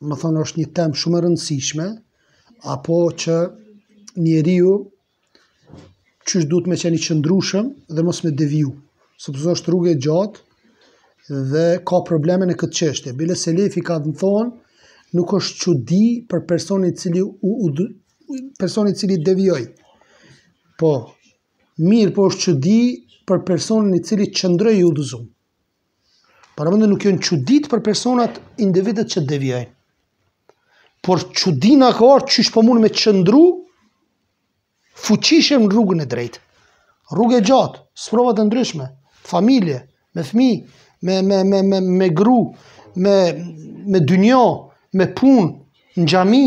me thonë është një temë shumë e rëndësishme, apo që njeriu qysh duhet me qenë i qëndrushëm dhe mos me deviju, sepse është rrugë e gjatë dhe ka probleme në këtë çështje. Bile selefët kanë thonë, nuk është çudi për personin i cili u, u personi i cili devijoi. Po, mirë po është çudi për personin i cili qëndroi i udhëzuar. Paramendo nuk janë çudi për personat, individët që devijojnë. Por çudi na ka ardhur qysh po mund me qëndru fuqishëm në rrugën e drejtë. Rrugë e gjatë, sprova të ndryshme, familje, me fëmijë, me me me me me gru, me me dynja, me punë, në xhami,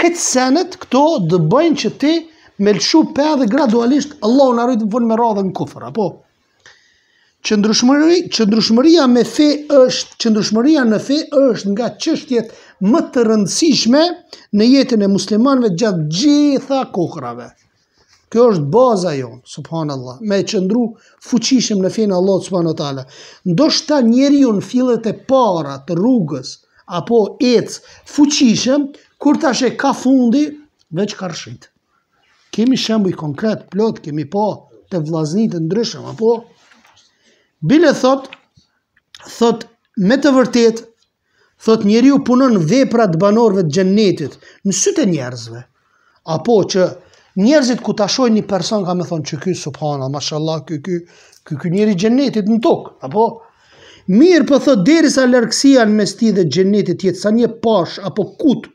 Këto senet këto të bëjnë që ti me lëshu pe dhe gradualisht Allahu na rujt në fund me ra edhe në kufër, apo? Qëndrushmëri, qëndrushmëria me fe është, qëndrushmëria në fe është nga çështjet më të rëndësishme në jetën e muslimanve gjatë gjitha kohërave. Kjo është baza jonë, subhanallah, me qëndru fuqishëm në fenë e Allahut subhanehu ue teala. Ndoshta njeriu në fillet e para të rrugës, apo ecë fuqishëm, kur ta sheh ka fundi, veç ka rrëshqit. Kemi shembuj konkretë, plot, kemi pa te vllaznit e ndryshëm, apo? Bile thotë, thotë, me të vërtetë, Thotë njeriu punon vepra të banorëve të xhennetit në sytë e njerëzve. Apo që njerëzit kur ta shohin një person ka me thonë që ky subhanallah, mashallah, ky ky ky ky njeri i xhennetit në tokë, apo? Mirëpo thotë derisa largësia në mes tij dhe xhennetit të jetë sa një pash apo kut,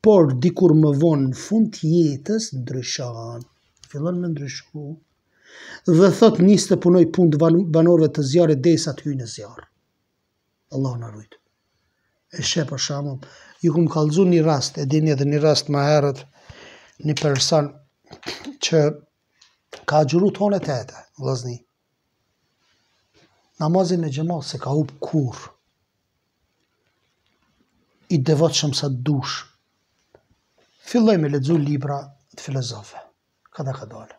por dikur më vonë në fund të jetës ndryshon. Fillon me ndryshu. Dhe thotë nis të punojë punë të banorëve të zjarrit derisa të hyjë në zjarr. Allahu na rujt. E sheh për shembull, ju kam kallëzu një rast, e dini edhe një rast më herët, një person që ka xhiru tanë qytetet, vllazni. Namazin me xhemat s'e ka hup kurr. I devotshëm sa dush. Filloi me lexu libra të filozofëve. Kadal kadale.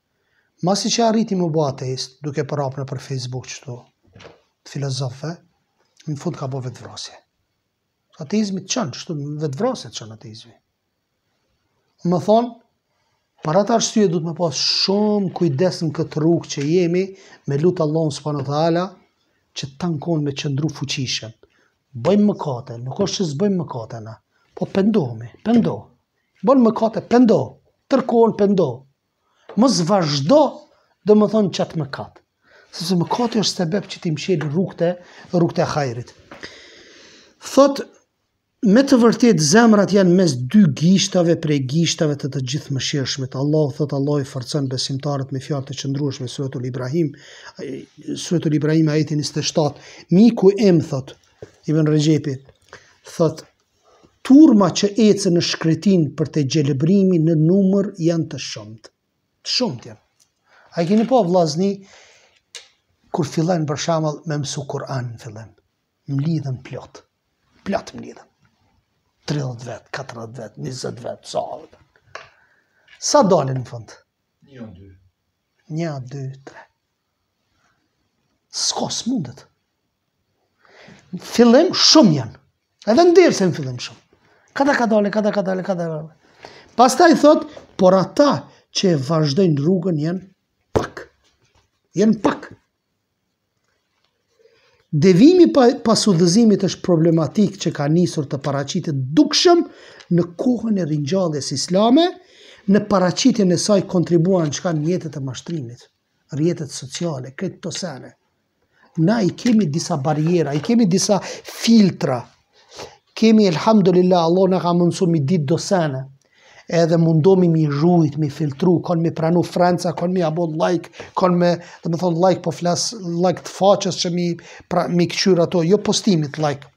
Masi që arriti m'u bo ateist, duke përhap nëpër Facebook kështu të filozofëve, në fund ka bo vetëvrasje. Ateizmi të çon, kështu në vetëvrasje të çon ateizmi. Me thonë, për atë arsye duhet me pas shumë kujdes në këtë rrugë që jemi me lut Allahun subhanehu ue teala që të tankon me qëndru fuqishëm. Bëjmë mëkate, nuk është që s'bëjmë mëkate na, po pendohemi, pendohu. Bën mëkate, pendohu, tërë kohën, pendohu. Mos vazhdo, domethënë qat mëkat. Sepse mëkati është sebep që t'i mshel rrugët e, rrugët e hajrit. Thotë, me të vërtetë zemrat janë mes dy gishtave prej gishtave të Gjithmëshirshmit. Allahu thotë, Allahu i forcon besimtarët me fjalë të qëndrueshme, Suretul Ibrahim. Suretul Ibrahim, ajeti 27. Miku im, thotë, Ibn Rexhepi, thotë, Turma që ecën në shkretëtirë për te gjelbërimi në numër janë të shumët. Të shumët janë. A i keni pa vllazni, kur fillojnë për shembull me mësu Kur'an në fillim, mblidhen plot, plot mblidhen. 30 vetë, 40 vetë, 20 vetë, sa vetë. Sa dalin në fund? Një, dy. Një, dy, tre. S'ka, s'mundet. Në fillim shumë janë. Edhe ndërsa në fillim shumë. Kadal-kadale, kadal-kadale, kadal-kadale. Pastaj thotë, por ata që e vazhdojnë rrugën janë pak. Janë pak. Devijimi pas udhëzimit është problematikë që ka nisur të paraqitet dukshëm në kohën e ringjalljes islame, në paraqitjen e saj kontribuan çka, mjetet e mashtrimit, rrjetet sociale, këto sene. Na i kemi disa barriera, i kemi disa filtra. Kemi, elhamdulillah, Allahu na ka mundësu m'i ditë do sene. Edhe mundomi m'i rujt, m'i filtru, kon me pranu frenda, kon me ja bo like, kon me, domethënë like, po flas like të faqes që m'i, pra, m'i kqyr ato, jo postimit like.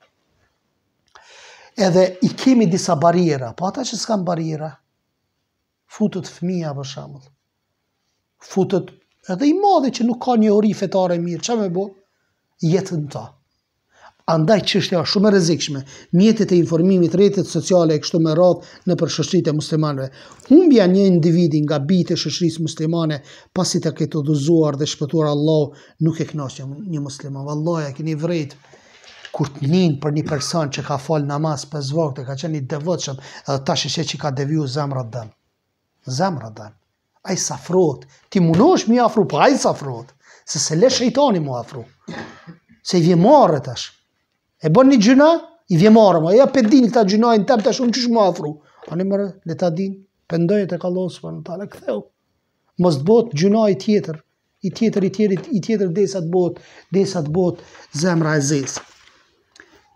Edhe i kemi disa barriera, po ata që s'kanë barriera, Futet fëmija për shembull. Futet edhe i madhi që nuk ka njohuri fetare mirë, ça me bo? Vjetën ta. Andaj çështja është shumë e rrezikshme. Mjetet e informimit, rrjetet sociale e kështu me radhë nëpër shoqëritë e muslimanëve. Humbja e një individi nga bijtë e shoqërisë muslimane pasi ta ketë udhëzuar dhe shpëtuar Allahu nuk e kënaq një musliman. Vallahi e keni vrejt. kur nin për një person që ka fal namaz pesë vakte, ka qenë i devotshëm, edhe tash i sheh që ka deviju zemra t'dhem. Zemra t'dhem. Ai s'afrohet, ti munohesh m'i afru, po ai s'afrohet, se s'e le shejtani m'u afru. Se i vjen marre tash. E bën një gjynah, i vjen marre, mo. ja po e dinë këta gjynahin tem tash unë qysh m'u afru. Ani more, le ta dinë, pendohu tek Allahu subhanehu teala, kthehu. Mos t'bohet gjynahi tjetër, i tjetër i tjetër i tjetër derisa të bëhet derisa të bëhet zemra e zezë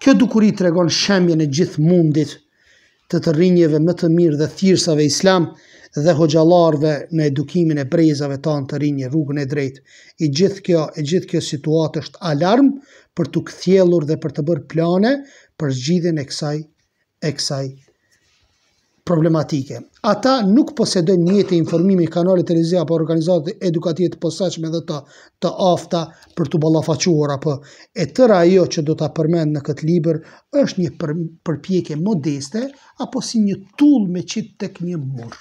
kjo dukuri tregon shembjen e gjithë mundit të të rinjve më të mirë dhe thirrësve islamë dhe hoxhallarëve në edukimin e brezave tanë të rinj në rrugën e drejtë. E gjithë kjo, e gjithë kjo situatë është alarm për t'u kthjellur dhe për të bërë plane për zgjidhjen e kësaj e kësaj problematike. Ata nuk posedojnë mjete informimi, kanale televizive apo organizata edukative të posaçme dhe të afta për t'u ballafaquar apo e tëra ajo që do ta përmend në këtë libër është një për, përpjekje modeste apo si një tull me qit tek një mur.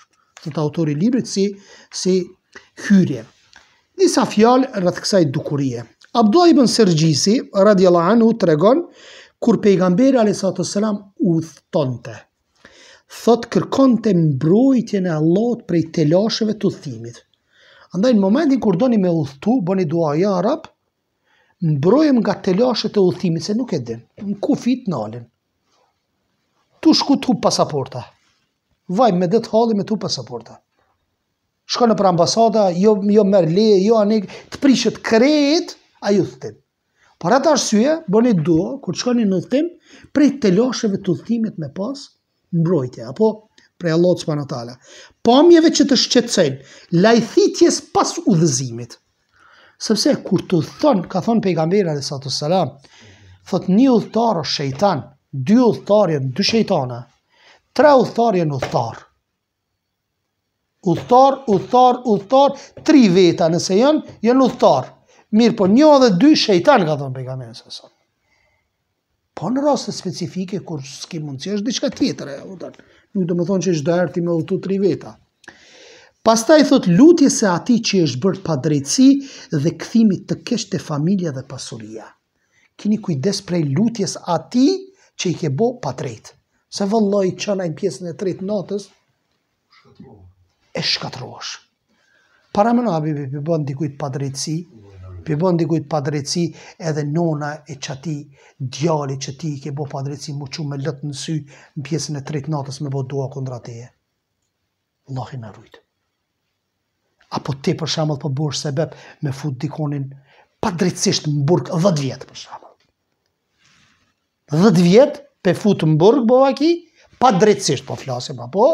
Thotë autori i librit si hyrje. Disa fjalë rreth kësaj dukurie. Abdullah ibn Sergjisi, radiallahu anhu, tregon, kur pejgamberi alesatuselam udhëtonte, thotë kërkonte mbrojtjen e Allahut prej telasheve të udhëtimit. Andaj në momentin kur doni me udhëtu, bëni dua ja Rab, mbrojem nga telashet e udhëtimit se nuk e din. Në kufi t'nalin. Tu shku t'hup pasaporta. Vaj medet halli me t'hup pasaporta. Shko nëpër ambasada, jo, jo merr leje, jo anik, të prishet krejt ai udhëtim. Për atë arsye, bëni dua, kur të shkoni në udhëtim, prej telasheve të udhëtimit me pas mbrojtje, apo prej Allahut subhanahu wa taala. Pamjeve që të shqetësojnë, lajthitjes pas udhëzimit. Sepse kur t'udhëton, ka thonë pejgamberi alayhi salatu sallam, thotë një udhëtar është shejtan, dy udhëtar janë dy shejtana, tre udhëtar janë udhëtar. Udhëtar, udhëtar, udhëtar, tri veta nëse janë, janë udhëtar. Mirëpo një dhe dy shejtan ka thënë pejgamberi sa sa. Po në raste specifike kur s'ke mundësi është diçka tjetër ajo, udhëtar. Nuk do të thonë që çdo herë ti me udhëtu tri veta. Pastaj thotë lutjes së atij që është bërë padrejtësi dhe kthimit të keq te familja dhe pasuria. Kini kujdes prej lutjes atij që i ke bo padrejt. Se vallahi çon ai n'pjesën e tretë natës, e shkatërrohesh. Parameno habibi p'i bon dikujt padrejtësi, p'i bon dikujt padrejtësi edhe nona e qatij djali që ti i ke bo padrejtësi m'u çu me lot në sy në pjesën e tretë natës me bo dua kundra teje. Allahu na rujt. Apo ti për shembull po bohesh sebeb me fut dikonin padrejtësisht në burg 10 vjet për shembull. 10 vjet pe fut në burg po ahi padrejtësisht po flasim apo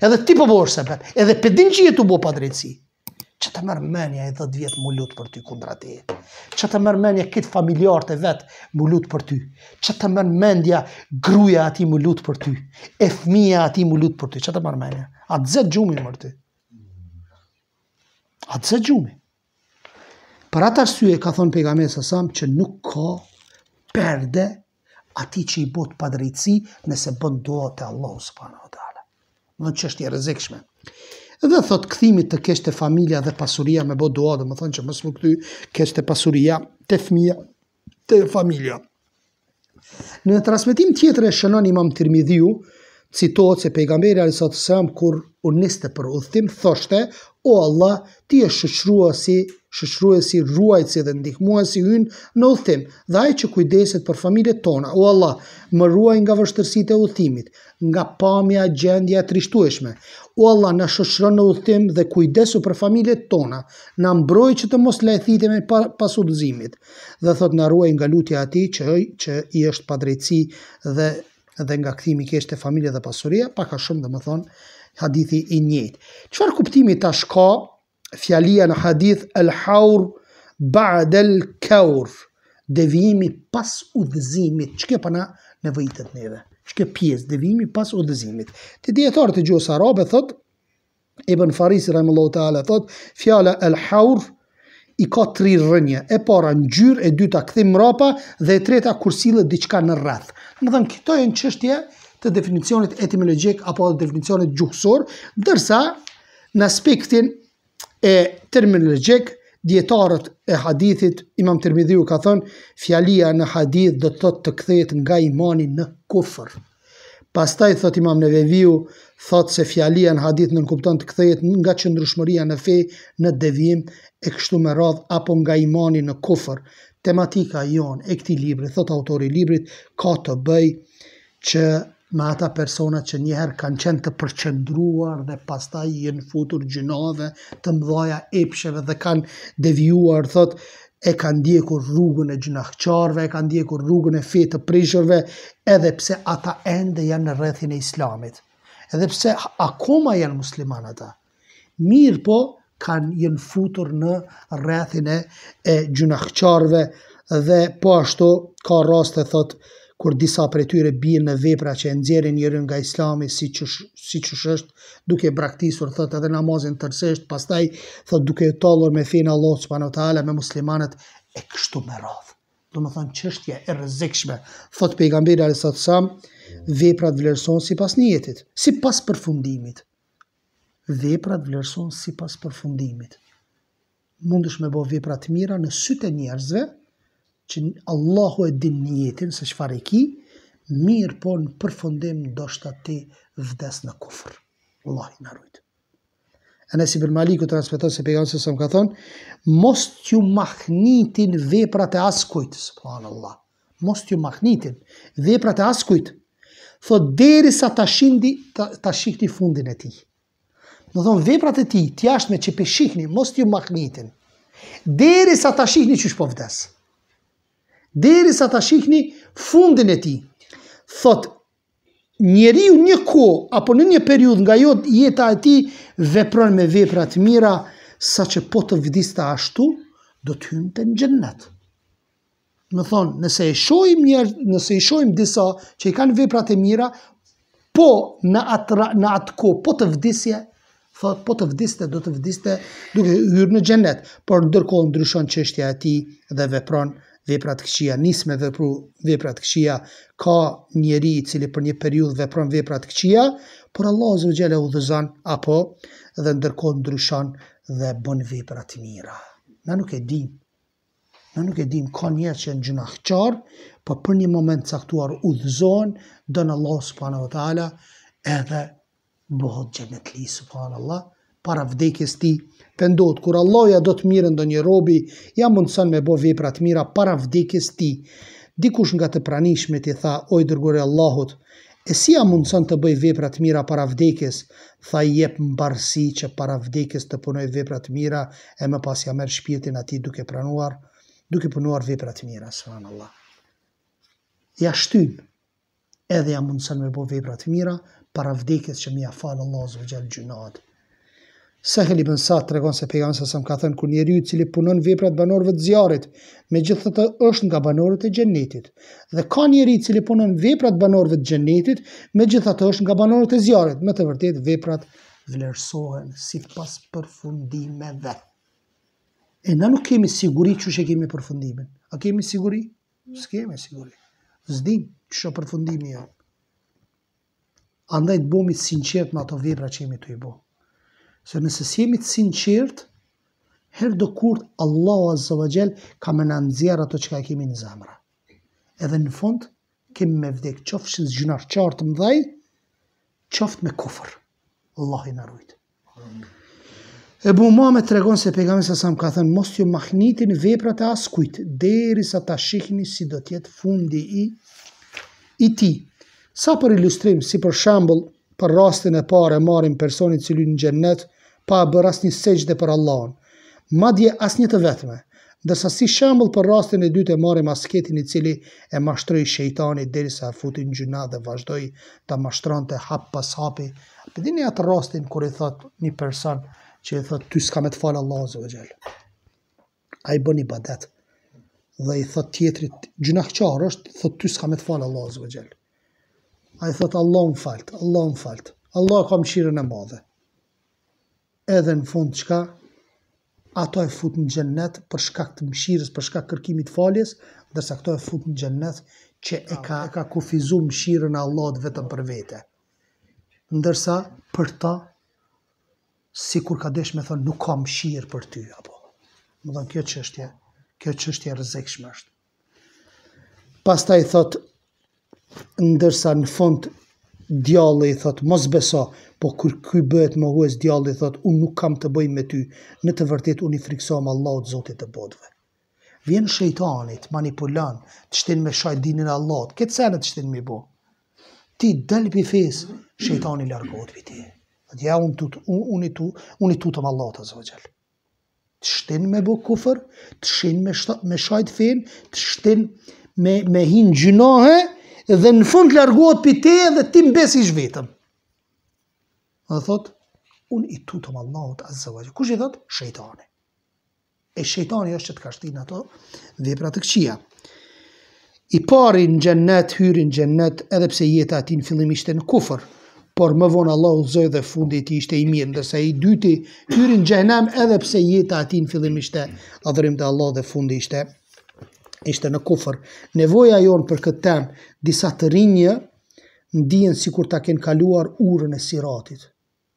edhe ti po bohesh sebeb, edhe pe din që je tu bo padrejtësi. Ça ta merr menja e dhet vjet m'u lutë për ty kundra teje. Ça ta merr menja krejt familjart e vet m'u lutë për ty. Ça ta merr mendja gruja atij m'u lutë për ty. E fëmija atij m'u lutë për ty. Ça ta merr menja. A të ze gjumi bre ty. A të ze gjumi. Për atë arsye ka thonë pejgamberi sa samë që nuk ka perde Atij që i bëhet padrejtësi nëse bën dua te Allahu subhanahu wa taala. Domethënë çështje e rrezikshme. Dhe thot kthimi të keq te familja dhe pasuria me bë dua, domethënë që mos më kthy keq te pasuria te fëmija te familja. Në një transmetim tjetër e shënon Imam Tirmidhiu Citohet se pejgamberi alayhi salatu wasalam kur u niste për udhëtim thoshte: "O Allah, ti je shoqëruesi, shoqëruesi, ruajtësi dhe ndihmuesi ynë në udhëtim, dhe ai që kujdeset për familjet tona. O Allah, më ruaj nga vështirësitë e udhëtimit, nga pamja, gjendja e trishtueshme. O Allah, na shoqëro në udhëtim dhe kujdesu për familjet tona. Na mbroj që të mos lajthitemi pas udhëzimit." Dhe thot na ruaj nga lutja e atij që që i është padrejtësi dhe dhe nga kthimi keq te familja dhe pasuria, pak a shumë domethënë hadithi i njëjtë. Çfarë kuptimi tash ka fjalia në hadith el haur ba'del kaur, devijimi pas udhëzimit, çka po na nevojitet neve, kjo pjesë, devijimi pas udhëzimit. Te dijetarët e gjuhës arabe thotë, Ibn Farisi rahimullahu taala thot, fjala el haur i ka tri rrënje. E para ngjyrë, e dyta kthim mrapa dhe e treta kur sillet diçka në rreth. Domethënë këto janë çështje të definicionit etimologjik apo të definicionit gjuhësor, ndërsa në aspektin e terminologjik dijetarët e hadithit Imam Tirmidhiu ka thënë fjalia në hadith do të thotë të kthehet nga imani në kufër. Pastaj thotë Imam Neveviu thotë se fjalia në hadith nënkupton të kthehet nga qëndrueshmëria në fe në devijim e kështu me radhë apo nga imani në kufër. Tematika jonë e këtij libri, thotë autori i librit, ka të bëjë që me ata persona që njëherë kanë qenë të përqendruar dhe pastaj janë futur gjynaheve të mëdha, epsheve dhe kanë devijuar, thotë e kanë ndjekur rrugën e gjynahqarëve, e kanë ndjekur rrugën e të të prishurve, edhe pse ata ende janë në rrethin e islamit, edhe pse akoma janë musliman ata, mirëpo kanë janë futur në rrethin e, e gjynahqarëve dhe po ashtu ka raste thot kur disa prej tyre bien në vepra që e nxjerrin njeriun nga Islami siç siç është duke braktisur thotë edhe namazin tërësisht pastaj thotë duke u tallur me fenë e Allahut subhanahu teala me muslimanët e kështu me radhë domethënë çështje e rrezikshme thotë pejgamberi alayhi sallam veprat vlerësohen sipas nijetit sipas përfundimit veprat vlerësohen sipas përfundimit Mundesh me bo vepra të mira në sytë e njerëzve, që Allahu e din nijetin se çfarë e ki, mirëpo në përfundim ndoshta ti vdes në kufër. Allahu na rujt. Enes ibn Maliku transmeton se pejgamberi s.a.s. ka thonë, mos t'ju mahnitin veprat e askujt, subhanallah. Mos t'ju mahnitin veprat e askujt. Thotë derisa ta shindi ta, ta shihni fundin e tij. Me thonë veprat e tij t'jashtme që p'i shihni, mos t'ju mahnitin. Derisa ta shihni qysh po vdes. Derisa ta shihni fundin e tij. Thotë, njeriu një kohë apo në një periudhë nga ajo jeta e tij, vepron me vepra të mira, saqë po të vdiste ashtu, do t'hynte në xhennet. Me thonë, nëse i shohim njerëz, nëse i shohim disa që i kanë veprat e mira, po në atë në atë kohë, po të vdisje, thotë po të vdiste, do të vdiste duke hyrë në xhenet, por ndërkohë ndryshon çështja e tij dhe vepron vepra të këqija, nis me vepru vepra të këqija, ka njeri i cili për një periudhë vepron vepra të këqija, por Allahu azze ve xhel e udhëzon apo dhe ndërkohë ndryshon dhe bën vepra të mira. Na nuk e dimë Na nuk e dimë, ka njerëz që janë gjynahqarë, po për një moment t'caktuar udhëzohen, don Allahu subhanahu wa ta'ala, edhe bohet xhenetli subhanallah, para vdekjes tij pendohet, kur Allahu ia do të mirën ndonjë robi, ia mundëson me bo vepra t'mira para vdekjes tij, dikush nga të pranishmit i tha, o i dërguari i Allahut, E si ia mundëson të bëjë vepra të mira para vdekjes? Tha i jep mbarësi që para vdekjes të punojë vepra të mira e më pas ia merr shpirtin atij duke pranuar, duke punuar vepra të mira, subhanallah. Ia shtyn edhe ia mundëson me bo vepra të mira para vdekjes që me ia falë Allahu azze ve xhel gjynahet. Sehel ibn Sa'd tregon se pejgamberi s.a.s. ka thënë ka njeri i cili punon veprat banorëve të zjarrit, megjithatë është nga banorët e xhennetit. Dhe ka njeri i cili punon veprat banorëve të xhennetit, megjithatë është nga banorët e zjarrit. Me të vërtetë veprat vlerësohen sipas përfundimeve. E na nuk kemi siguri qysh e kemi përfundimin. A kemi siguri? S'kemi siguri. S'dimë qysh o përfundimi jonë. Andaj të bohemi të sinqertë me ato vepra që jemi tu i bo. Se nëse s'jemi të sinqertë, herdokur Allahu Azza wa Xhel ka me na nxjerrë ato që ka kemi në zemra. Edhe në fund, kemi me vdekë qoftë si gjynahqarë të mdhej, qoftë me kufër. Allahu na rujtë. Ebu Umame tregon se pejgamberi s.a.s. ka thënë mos t'ju mahnitin veprat e askujt derisa ta shihni si do të jetë fundi i i tij. Sa për ilustrim, si për shembull, për rastin e parë e marrim personin i cili hyn në xhennet pa bërë asnjë sexhde për Allahun, madje asnjë të vetme. Ndërsa si shembull për rastin e dytë e marrim asketin i cili e mashtroi shejtani derisa e futi në gjynah dhe vazhdoi ta mashtronte hap pas hapi, a po e dini atë rastin kur i thotë një person që i thotë ty s'ka me të falë Allahu azze ve xhel. Ai bën ibadet dhe i thotë tjetrit gjynahçar është, thotë ty s'ka me të falë Allahu azze ve xhel. Ai thotë Allahu më falt, Allahu më falt. Allahu ka mëshirën e madhe. Edhe në fund çka? Atë e fut në xhennet për shkak të mëshirës, për shkak kërkimit të faljes, ndërsa këtë e fut në xhennet që e ka e ka kufizu mëshirën e Allahut vetëm për vete. Ndërsa për të sikur ka desh me thonë nuk ka mëshirë për ty apo. Domethënë kjo çështje, kjo çështje e rrezikshme është. Pastaj thot ndërsa në fund djalli i thot mos beso, po kur ky bëhet mohues djalli thot unë nuk kam të bëj me ty, në të vërtetë unë i frikësohem Allahut Zotit të botëve. Vjen shejtani, të manipulon, të shtin me sha dinin e Allahut, këto sene të shtin me bo. Ti del pi fesë, shejtani largohet pi teje. Thotë ja unë, tut, unë, unë, unë, unë i tutna Allahut azze ve xhel. Të shtin me bo kufër, të shtin me, shta, me sha fenë, të shtin me, me hi n'gjynahe, dhe në fund të largohet pi teje dhe ti mbetesh vetëm. Dhe thot, unë i tutna Allahut azze ve xhel. Kush i thot? Shejtani. E shejtani është që të ka shti n'ato vepra të këqia. I pari në xhennet hyri në xhennet edhe pse jeta e tij në fillim ishte në kufër, por më vonë Allahu e udhëzoi dhe fundi i tij ishte i mirë, ndërsa i dyti hyri në xhehenem edhe pse jeta e tij në fillim ishte në adhurim të Allahut dhe fundi ishte ishte në kufër. Nevoja jonë për këtë temë, disa të rinj ndihen sikur ta kenë kaluar urën e siratit.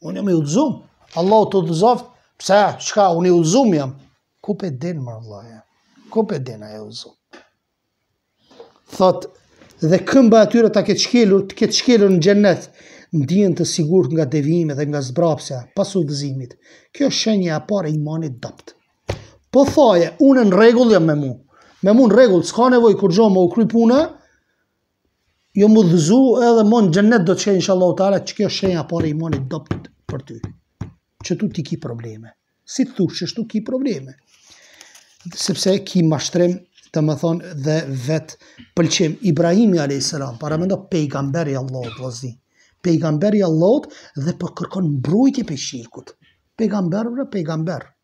Unë jam i udhëzum. Allahu të udhëzoft. Pse? Çka? Unë i udhëzum jam. Ku pe din more vëlla? Ku pe din a je i udhëzum? Thot dhe këmba e tyre të ketë shkelur, të ketë shkelur në xhennet, ndihen të sigurt nga devijimi dhe nga zbrapsja pas udhëzimit. Kjo është shenja e parë e imanit të dobët. Po thae, unë në rregull jam me mua. Me mua në rregull, s'ka nevojë kurgjo më u kry puna, Jo m'udhëzu edhe mo n'xhennet do t'jem inshallahu teala, që kjo shenja e parë iman i dobt për ty. Që aty ti ki probleme. Si të thush që aty ki probleme. Sepse ki mashtrim domethonë dhe vetëpëlqim. Ibrahimi a.s. paramendo pejgamber i Allahut vëlla. Pejgamber i Allahut dhe prap po kërkon mbrojtje prej shirkut. Pejgamber vre, pejgamber.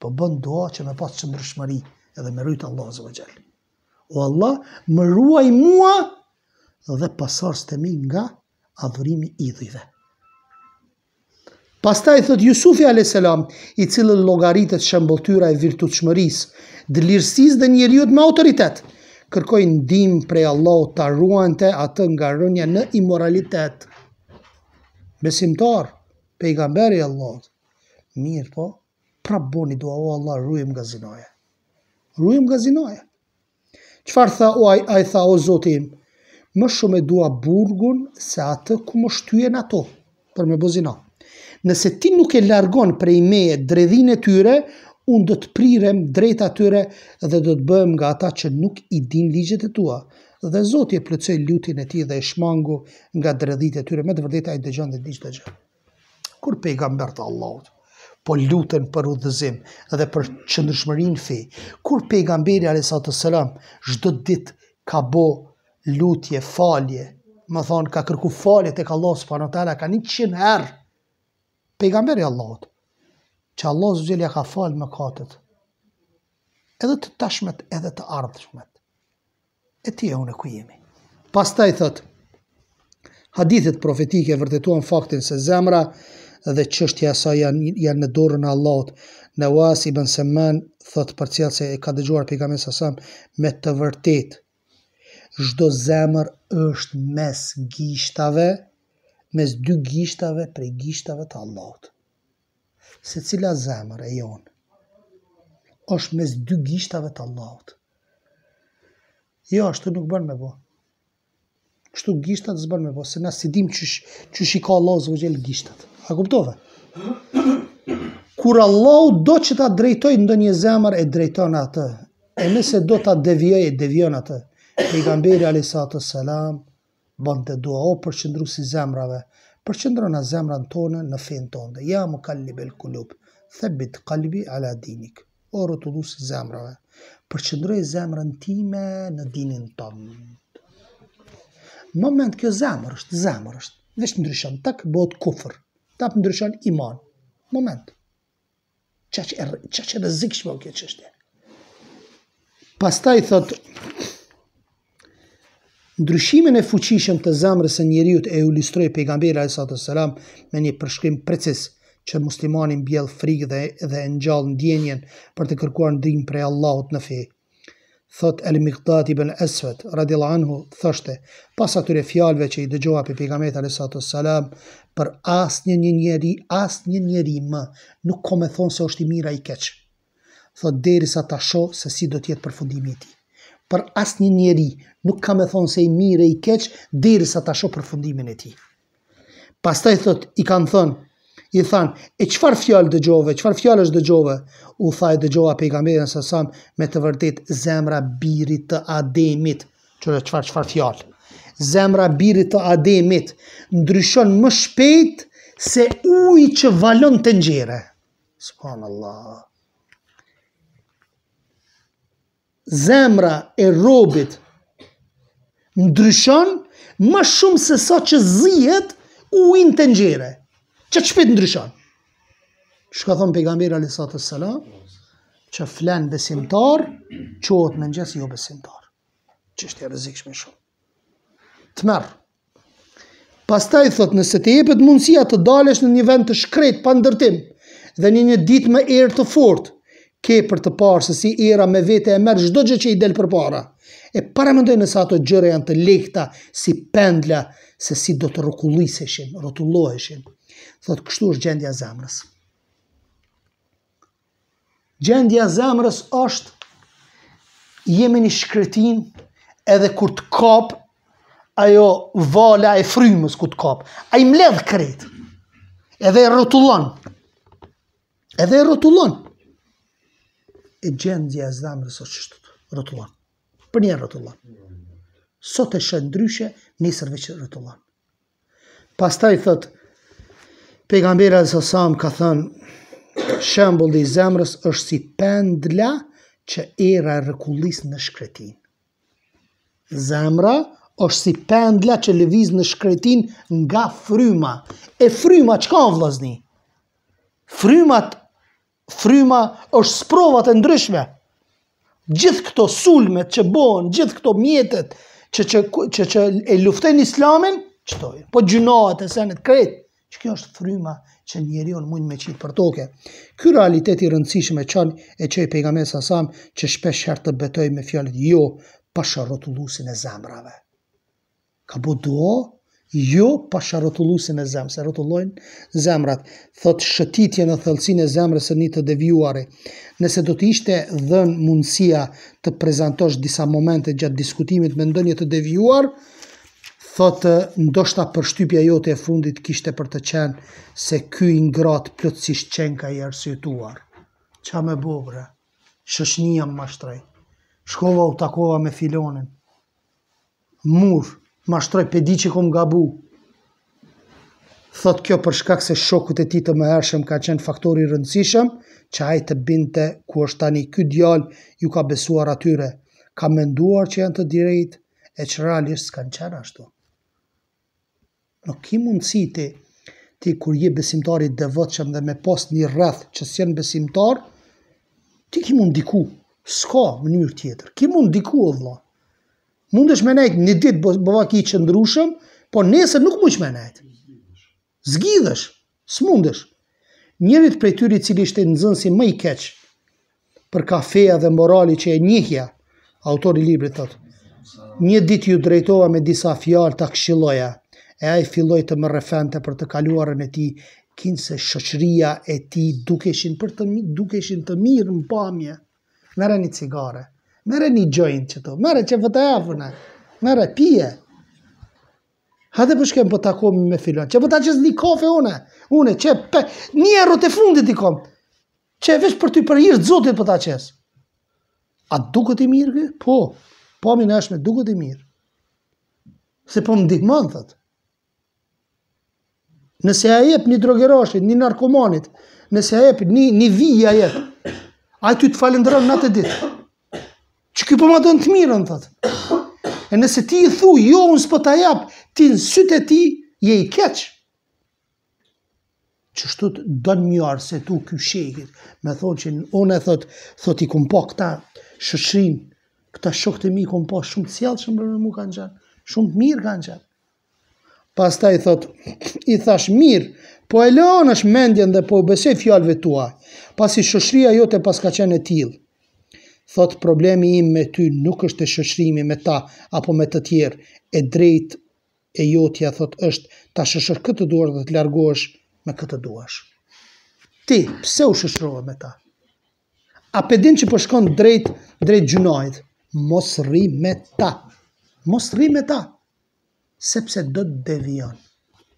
Po bën dua që me pas qëndrushmëri edhe me rujtë Allah azze ve xhel. O Allah, më ruaj mua dhe pasardhësit e mi nga adhurimi i idhujve. Pastaj thotë Jusufi a.s. i cili llogaritet shëmbëlltyra e virtytshmërisë, dëlirësisë dhe njeriut me autoritet, kërkoi ndihmë prej Allahut ta ruante atë nga rënia në imoralitet. Besimtar, pejgamber i Allahut, Mirpo, prap boni dua, o Allah rujem nga zinaja. Rujem nga zinaja. Çfarë tha ai, ai tha o Zoti im, më shumë e dua burgun se atë ku më shtyen ato për me bo zina. Nëse ti nuk e largon prej meje dredhinë e tyre, unë do të prirem drejt tyre dhe do të bëhem nga ata që nuk i din ligjet e tua. Dhe Zoti e plotësoi lutjen e tij dhe e shmangu nga dredhitë e tyre. Me të vërtetë ai dëgjon dhe di çdo gjë. Kur pejgamberët e Allahut po luten për udhëzim dhe për qëndrushmëri n'fe, kur pejgamberi a.s. çdo ditë ka bo lutje, falje, domethonë ka kërku falje tek Allahu subhanehu ve teala, ka njëqind herë, pejgamberi i Allahut, që Allahu azze ve xhel ia ka falë mëkatet, edhe të tashmet, edhe të ardhshmet. E ti e unë ku jemi. Pastaj thotë, hadithet profetike vërtetuan faktin se zemra dhe çështja e saj janë janë në dorën e Allahut. Nevas ibn Sem'an thotë përcjell se e ka dëgjuar pejgamberin a.s. me të vërtetë. Çdo zemër është mes gishtave, mes dy gishtave prej gishtave të Allahut. Secila zemër e jonë është mes dy gishtave të Allahut. Jo, ashtu nuk bën me bo. Kështu gishtat s'bën me bo, se na s'e dimë qysh, qysh i ka Allahu azze ve xhel gishtat. A kuptove? Kur Allahu do që ta drejtojë ndonjë zemër e drejton atë, e nëse do ta devijojë e devijon atë, pejgamberi a.s. Bënte dua o përqendrus i zemrave, përqendrona zemran tone në fenë tonde, ja mukallib el kulub, thebbit kalbi ala dinik, o rrotullus i zemrave, përqendroje zemrën time në dinin tënd. Moment kjo zemër është, zemër është, veç ndryshon, tak bëhet kufër, tap ndryshon iman. Moment. Qaq e, qaq e rrezikshme o kjo çështje. Pastaj thotë, ndryshimin e fuqishëm të zemrës së njeriut e ilustroi pejgamberi a.s. me një përshkrim preciz, që muslimanit mbjell frikë dhe, dhe e ngjall ndjenjën për të kërkuar ndihmë prej Allahut në fe. Thotë Al-Miqdad ibn Aswad, radijallahu anhu, thoshte, pas atyre fjalëve që i dëgjova prej Pejgamberit alayhi salatu wassalam, për asnjë një njeri, asnjë njeri më nuk kam me thonë se është i mirë a i keq. Thotë derisa ta shoh se si do të jetë përfundimi i tij. Për asnjë njeri nuk kam me thonë se i mirë a i keq derisa ta shoh përfundimin e tij. Pastaj thotë, i kanë thënë, i thanë, e çfarë fjalë dëgjove, çfarë fjalësh dëgjove? U tha e dëgjova pejgamberin a.s., me të vërtetë zemra e birit të Ademit, kqyre çfarë çfarë fjalë. Zemra e birit të Ademit ndryshon më shpejt se uji që valon në tenxhere. Subhanallah. Zemra e robit ndryshon më shumë se sa që zihet uji në tenxhere. Qaq shpejt ndryshon. Çka ka thonë pejgamberi alayhi salatu wassalam, që flen besimtar, çohet në mëngjes jobesimtar. Çështje e rrezikshme shumë. Të merr. Pastaj thotë, nëse të jepet mundësia të dalësh në një vend të shkretë pa ndërtim dhe në një ditë me erë të fortë, ke për të parë se si era me vete e merr çdo gjë që i del përpara. E paramendo nëse ato gjëra janë të lehta si pendla, se si do të rrokulliseshin, rrotulloheshin. Thotë, kështu është gjendja e zemrës. Gjendja e zemrës është je në një shkretinë edhe kur të kap ajo vala e frymës kur të kap. A i mbledh krejt. Edhe e rrotullon. Edhe e rrotullon. E gjendja e zemrës është qështu. Rrotullon. Përnjëherë rrotullon. Sot e sheh ndryshe, nesër veç rrotullon. Pastaj thot Pejgamberi alayhis salam ka thënë shembulli i zemrës është si pendla që era e rrokullis në shkretinë. Zemra është si pendla që lëviz në shkretinë nga fryma. E fryma çka vllazni? Fryma Fryma është sprovat e ndryshme. Gjithë këto sulmet që bëhen, gjithë këto mjetet që që që, që e luftojnë Islamin, qëto janë? Po gjynahet e senet krejt, qëkjo është fryma që njeriun mund me qitë për toke. Ky realitet i rëndësishëm e çon e çoi pejgamberin a.s. që shpeshherë të betoj me fjalët jo pasha rrotullusin e zemrave. Ka, bu, duo, Jo, pasha rrotulluesin e zemrës, se rrotullojnë zemrat. Thot shëtitje në thellësinë e zemrës së një të devijuari. Nëse do të ishte dhënë mundësia të prezantosh në disa momente gjatë diskutimit me ndonjë të devijuar, thot ndoshta përshtypja jote e fundit kishte për të qenë se ky i ngratë plotësisht qenka i arsyetuar. Qa me bo bre? Shoqënia më mashtroi. Shkova u takova me filanin. Murr, mashtroj, pe di që kom gabu. Thot kjo për shkak se shokët e tij të mëhershëm kanë qenë faktor i rëndësishëm që ai të binte ku është tani. Ky djalë iu ka besuar atyre. Ka menduar që janë të drejtë e që realisht s'kanë qenë ashtu. Nuk ki mundësi ti, ti kur je besimtar i devotshëm dhe me pas një rreth që s'janë besimtar, ti ki hup diku. S'ka mënyrë tjetër. Ki hup diku o vëlla. Mundesh me nejt një ditë burrë i qëndrushëm, po nesër nuk mundesh me nejt. Zgjidhesh. S'mundesh. Njërit prej tyre i cili ishte nxënësi më i keq për nga feja dhe morali që e njihja, autori i librit thotë, një ditë iu drejtova me disa fjalë ta këshilloja, e ai filloi të më rrëfente për të kaluarën e tij, kinse shoqëria e tij dukeshin të mirë në pamje. Merre një cigare, merre një joint që të, merre që vëtë e afune, merre pije. Hajde po shkojm po takomi me filan. Qe po ta qes një kafe une. Une, që pe... Një euro të fundit i kom. Qe veç për ty për hir të zotit po ta qes. A duket i mirë ky? Po. Po pamja jashtme duket i mirë. Se po më dihmon, thotë. Nëse ja jep një drogerashit, një narkomanit, nëse ja jep një, një vijë ja jep, ai ty të falënderon natë e ditë. Që ky po ma don të mirën, thot. E nëse ti i thu, jo, unë s'po të jap, ti në sytë e tij, je i keq. Qishtu të don me marrë, se tu ky shejhi, me thonë që unë e thot, thot i kom pa këta shoqërinë, këta shokët e mi i kom pa shumë të sjellshëm me mu kanë qenë, shumë të mirë kanë qenë. Pastaj thot, i thash mirë, po e lë anash mendjen dhe po u besoj fjalëve tua, pasi shoqëria jote paska qenë e tillë. Thot, problemi im me ty nuk është e shoqërimi me ta apo me të tjerë, e drejtë e jotja thot është ta shoqërosh kë të duash dhe të largohesh me kë të duash. Ti, pse u shoqërove me ta? A pe din që po shkon drejt drejt gjynahit? Mos rri me ta. Mos rri me ta. sepse do të devijon.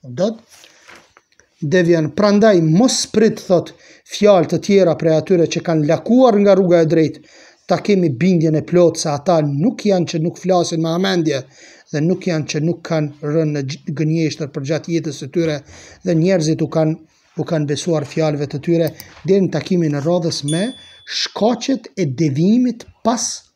Do të devijon. Prandaj mos prit thotë fjalë të tjera prej atyre që kanë lakuar nga rruga e drejtë, ta kemi bindjen e plotë se ata nuk janë që nuk flasin me hamendje dhe nuk janë që nuk kanë rënë në gënjeshtër përgjatë jetës së tyre dhe njerëzit u kanë u kanë besuar fjalëve të tyre deri në takimin e radhës me shkaqet e devijimit pas